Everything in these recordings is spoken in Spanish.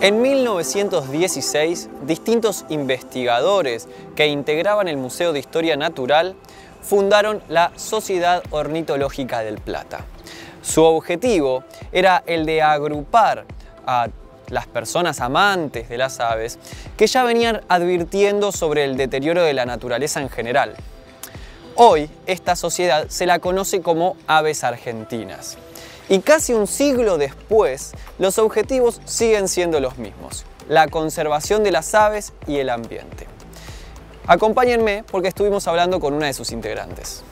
En 1916, distintos investigadores que integraban el Museo de Historia Natural fundaron la Sociedad Ornitológica del Plata. Su objetivo era el de agrupar a las personas amantes de las aves que ya venían advirtiendo sobre el deterioro de la naturaleza en general. Hoy esta sociedad se la conoce como Aves Argentinas. Y casi un siglo después, los objetivos siguen siendo los mismos, la conservación de las aves y el ambiente. Acompáñenme porque estuvimos hablando con una de sus integrantes.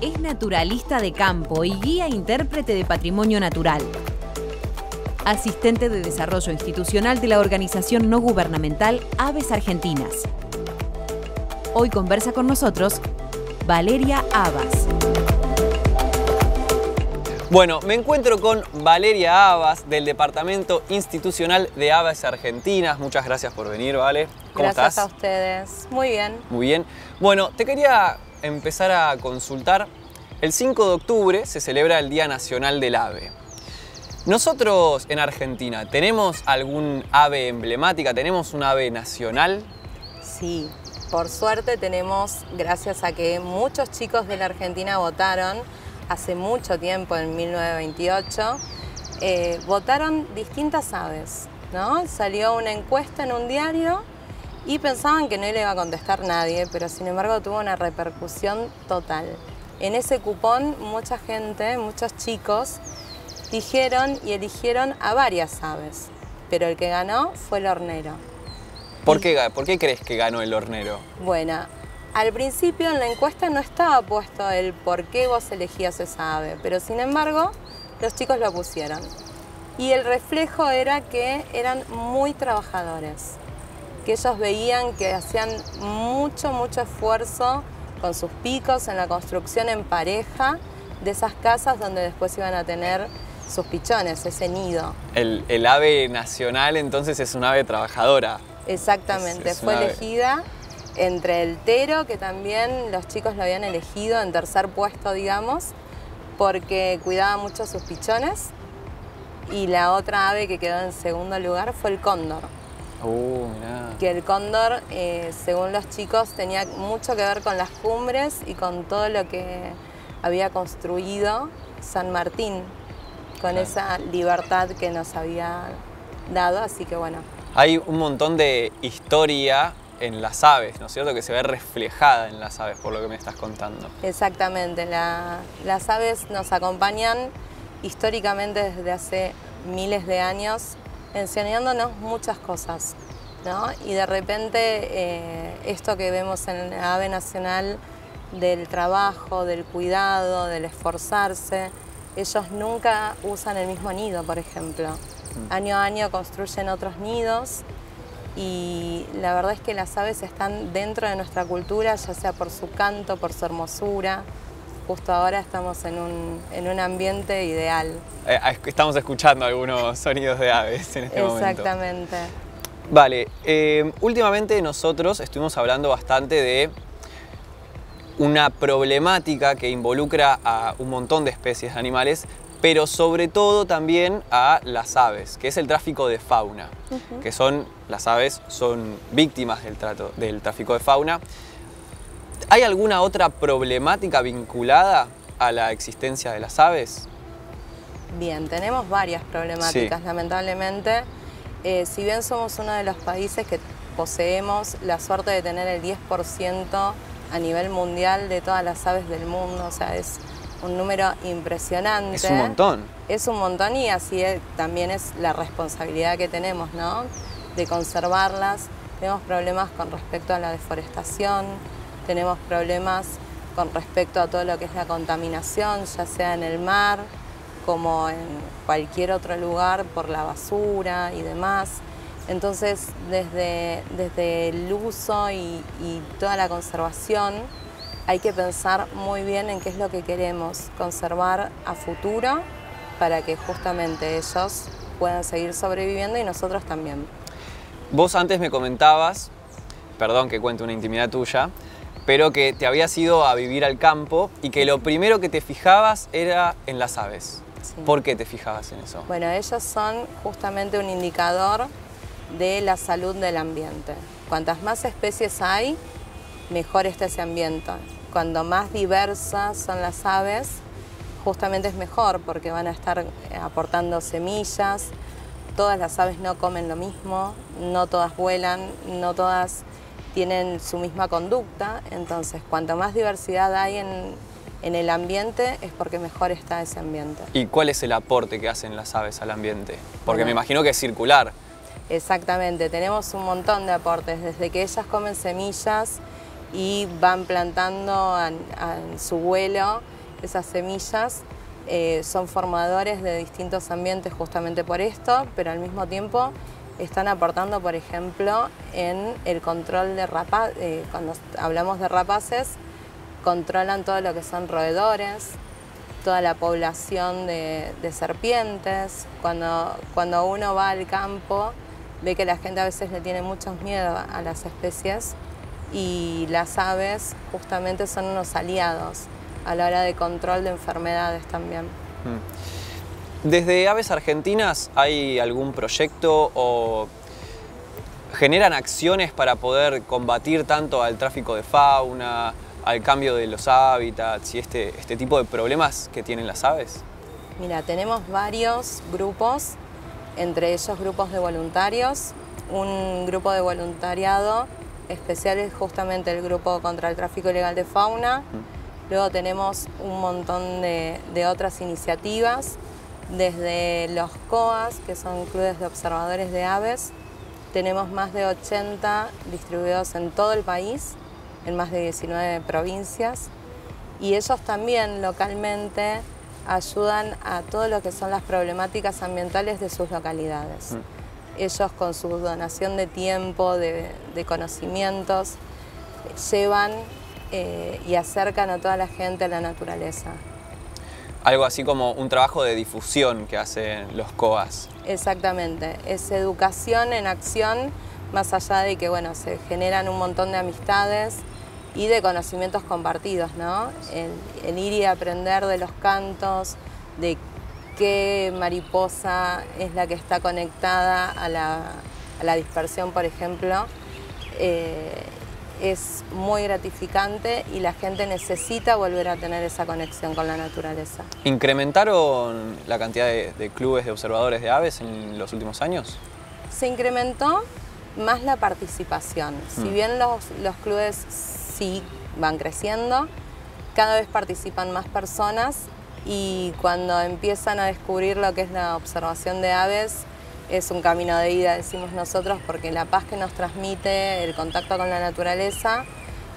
Es naturalista de campo y guía intérprete de patrimonio natural. Asistente de Desarrollo Institucional de la organización no gubernamental Aves Argentinas. Hoy conversa con nosotros Valeria Abas. Bueno, me encuentro con Valeria Abas del Departamento Institucional de Aves Argentinas. Muchas gracias por venir, Vale. ¿Cómo gracias a ustedes. Muy bien. Muy bien. Bueno, te quería empezar a consultar. El 5 de octubre se celebra el Día Nacional del Ave. Nosotros en Argentina, ¿tenemos algún ave emblemática? ¿Tenemos un ave nacional? Sí, por suerte tenemos, gracias a que muchos chicos de la Argentina votaron hace mucho tiempo, en 1928, eh, votaron distintas aves. ¿no? Salió una encuesta en un diario y pensaban que no le iba a contestar nadie, pero sin embargo tuvo una repercusión total. En ese cupón mucha gente, muchos chicos, dijeron y eligieron a varias aves, pero el que ganó fue el hornero. ¿Por qué, ¿Por qué crees que ganó el hornero? Bueno, al principio en la encuesta no estaba puesto el por qué vos elegías esa ave, pero sin embargo los chicos lo pusieron. Y el reflejo era que eran muy trabajadores, que ellos veían que hacían mucho, mucho esfuerzo con sus picos en la construcción en pareja de esas casas donde después iban a tener sus pichones, ese nido. El, ave nacional entonces es un ave trabajadora. Exactamente, fue elegida entre el Tero, que también los chicos lo habían elegido en tercer puesto, digamos, porque cuidaba mucho sus pichones, y la otra ave que quedó en segundo lugar fue el cóndor. Uh, que el cóndor, eh, según los chicos, tenía mucho que ver con las cumbres y con todo lo que había construido San Martín, con esa libertad que nos había dado, así que bueno. Hay un montón de historia en las aves, ¿no es cierto? Que se ve reflejada en las aves, por lo que me estás contando. Exactamente, las aves nos acompañan históricamente desde hace miles de años, enseñándonos muchas cosas, ¿no? Y de repente eh, esto que vemos en la ave nacional del trabajo, del cuidado, del esforzarse, ellos nunca usan el mismo nido, por ejemplo. Mm. Año a año construyen otros nidos y la verdad es que las aves están dentro de nuestra cultura, ya sea por su canto, por su hermosura. Justo ahora estamos en un, ambiente ideal. Eh, estamos escuchando algunos sonidos de aves en este momento. Exactamente. Vale, eh, últimamente nosotros estuvimos hablando bastante de una problemática que involucra a un montón de especies de animales, pero sobre todo también a las aves, que es el tráfico de fauna, que son, las aves son víctimas del, trato, del tráfico de fauna. ¿Hay alguna otra problemática vinculada a la existencia de las aves? Bien, tenemos varias problemáticas, lamentablemente. Eh, si bien somos uno de los países que poseemos la suerte de tener el 10% a nivel mundial de todas las aves del mundo, o sea, es un número impresionante. Es un montón. Es un montón y así también es la responsabilidad que tenemos, ¿no? De conservarlas. Tenemos problemas con respecto a la deforestación, tenemos problemas con respecto a todo lo que es la contaminación, ya sea en el mar como en cualquier otro lugar por la basura y demás. Entonces, desde, desde el uso y, y toda la conservación, hay que pensar muy bien en qué es lo que queremos conservar a futuro para que justamente ellos puedan seguir sobreviviendo y nosotros también. Vos antes me comentabas, perdón que cuente una intimidad tuya, pero que te habías ido a vivir al campo y que lo primero que te fijabas era en las aves. ¿Por qué te fijabas en eso? Bueno, ellos son justamente un indicador de la salud del ambiente. Cuantas más especies hay, mejor está ese ambiente. Cuando más diversas son las aves, justamente es mejor porque van a estar eh, aportando semillas. Todas las aves no comen lo mismo, no todas vuelan, no todas tienen su misma conducta. Entonces, cuanto más diversidad hay en, en el ambiente es porque mejor está ese ambiente. ¿Y cuál es el aporte que hacen las aves al ambiente? Porque me imagino que es circular. Exactamente, tenemos un montón de aportes, desde que ellas comen semillas y van plantando en, su vuelo esas semillas, eh, son formadores de distintos ambientes justamente por esto, pero al mismo tiempo están aportando, por ejemplo, en el control de rapaces, eh, cuando hablamos de rapaces, controlan todo lo que son roedores, toda la población de, serpientes. Cuando, cuando uno va al campo, ve que la gente a veces le tiene mucho miedo a las especies y las aves justamente son unos aliados a la hora de control de enfermedades también. Mm. Desde Aves Argentinas, ¿hay algún proyecto o generan acciones para poder combatir tanto al tráfico de fauna, al cambio de los hábitats y este, este tipo de problemas que tienen las aves? Mira, tenemos varios grupos entre ellos grupos de voluntarios, un grupo de voluntariado especial es justamente el grupo contra el tráfico ilegal de fauna, luego tenemos un montón de, otras iniciativas, desde los COAS, que son clubes de observadores de aves, tenemos más de 80 distribuidos en todo el país, en más de 19 provincias, y ellos también localmente ayudan a todo lo que son las problemáticas ambientales de sus localidades. Mm. Ellos con su donación de tiempo, de, conocimientos, llevan eh, y acercan a toda la gente a la naturaleza. Algo así como un trabajo de difusión que hacen los COAS. Exactamente, es educación en acción, más allá de que bueno, se generan un montón de amistades, y de conocimientos compartidos, ¿no? El, ir y aprender de los cantos, de qué mariposa es la que está conectada a la, dispersión, por ejemplo, eh, es muy gratificante y la gente necesita volver a tener esa conexión con la naturaleza. ¿Incrementaron la cantidad de, clubes de observadores de aves en los últimos años? Se incrementó más la participación. Si mm. bien los, los clubes sí van creciendo, cada vez participan más personas y cuando empiezan a descubrir lo que es la observación de aves, es un camino de ida, decimos nosotros, porque la paz que nos transmite el contacto con la naturaleza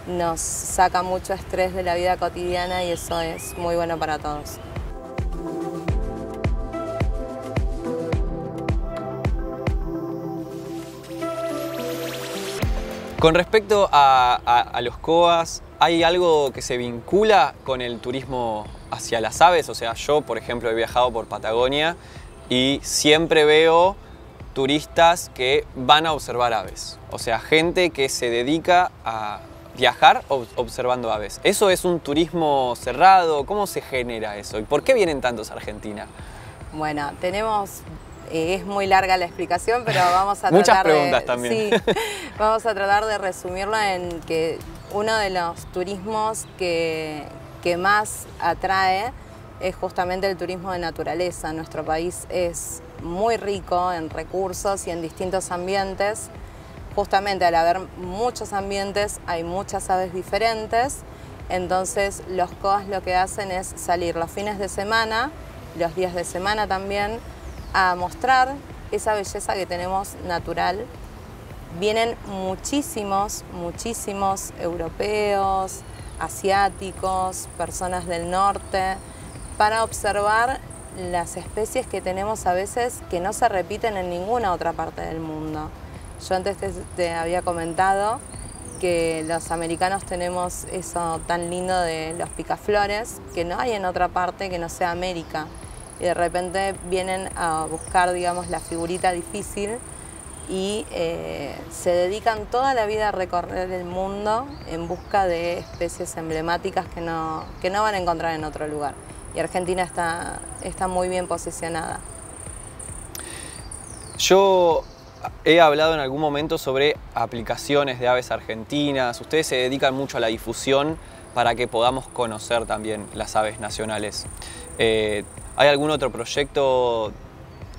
nos saca mucho estrés de la vida cotidiana y eso es muy bueno para todos. Con respecto a, los COAS, ¿hay algo que se vincula con el turismo hacia las aves? O sea, yo, por ejemplo, he viajado por Patagonia y siempre veo turistas que van a observar aves. O sea, gente que se dedica a viajar observando aves. ¿Eso es un turismo cerrado? ¿Cómo se genera eso? ¿Y por qué vienen tantos a Argentina? Bueno, tenemos eh, es muy larga la explicación, pero vamos a tratar Muchas preguntas también. Sí, vamos a tratar de resumirla en que uno de los turismos que, que más atrae es justamente el turismo de naturaleza. Nuestro país es muy rico en recursos y en distintos ambientes. Justamente al haber muchos ambientes hay muchas aves diferentes, entonces los COAS lo que hacen es salir los fines de semana, los días de semana también, a mostrar esa belleza que tenemos natural. Vienen muchísimos, muchísimos europeos, asiáticos, personas del norte, para observar las especies que tenemos a veces que no se repiten en ninguna otra parte del mundo. Yo antes te, había comentado que los americanos tenemos eso tan lindo de los picaflores, que no hay en otra parte que no sea América y de repente vienen a buscar, digamos, la figurita difícil y eh, se dedican toda la vida a recorrer el mundo en busca de especies emblemáticas que no, que no van a encontrar en otro lugar. y Argentina está, está muy bien posicionada. Yo he hablado en algún momento sobre aplicaciones de aves argentinas. Ustedes se dedican mucho a la difusión para que podamos conocer también las aves nacionales. Eh, ¿Hay algún otro proyecto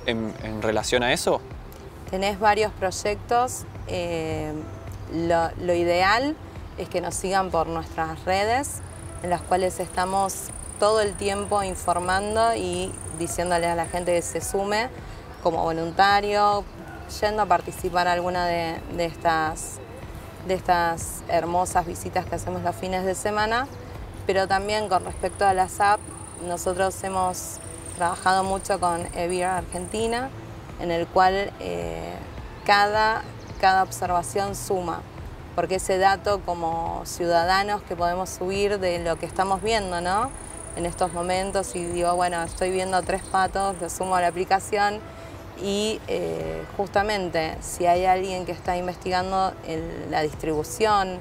en, relación a eso? Tenés varios proyectos. Eh, lo, ideal es que nos sigan por nuestras redes, en las cuales estamos todo el tiempo informando y diciéndole a la gente que se sume como voluntario, yendo a participar a alguna de, estas, de estas hermosas visitas que hacemos los fines de semana, pero también con respecto a las apps, nosotros hemos trabajado mucho con Evir Argentina, en el cual eh, cada, cada observación suma, porque ese dato como ciudadanos que podemos subir de lo que estamos viendo, ¿no? en estos momentos y digo, bueno, estoy viendo tres patos, lo sumo a la aplicación y eh, justamente si hay alguien que está investigando la distribución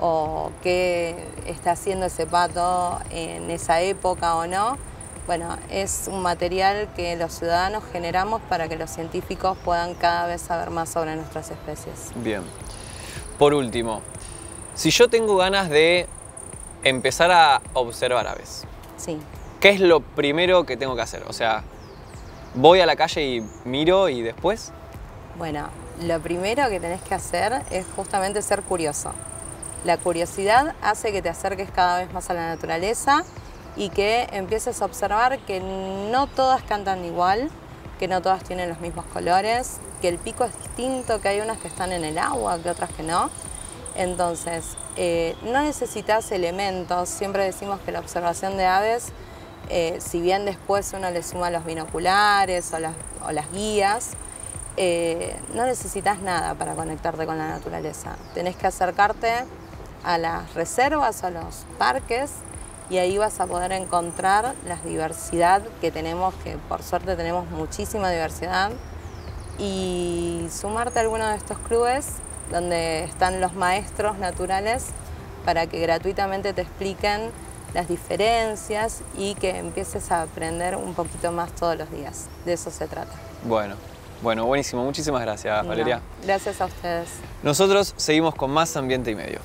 o qué está haciendo ese pato en esa época o no, bueno, es un material que los ciudadanos generamos para que los científicos puedan cada vez saber más sobre nuestras especies. Bien. Por último, si yo tengo ganas de empezar a observar aves, Sí. ¿Qué es lo primero que tengo que hacer? O sea, voy a la calle y miro y después. Bueno, lo primero que tenés que hacer es justamente ser curioso. La curiosidad hace que te acerques cada vez más a la naturaleza y que empieces a observar que no todas cantan igual, que no todas tienen los mismos colores, que el pico es distinto, que hay unas que están en el agua, que otras que no. Entonces, eh, no necesitas elementos, siempre decimos que la observación de aves, eh, si bien después uno le suma los binoculares o las, guías, eh, no necesitas nada para conectarte con la naturaleza. Tenés que acercarte a las reservas, a los parques, y ahí vas a poder encontrar la diversidad que tenemos, que por suerte tenemos muchísima diversidad, y sumarte a alguno de estos clubes donde están los maestros naturales para que gratuitamente te expliquen las diferencias y que empieces a aprender un poquito más todos los días. De eso se trata. Bueno, bueno, buenísimo. Muchísimas gracias, Valeria. gracias a ustedes. Nosotros seguimos con más Ambiente y Medio.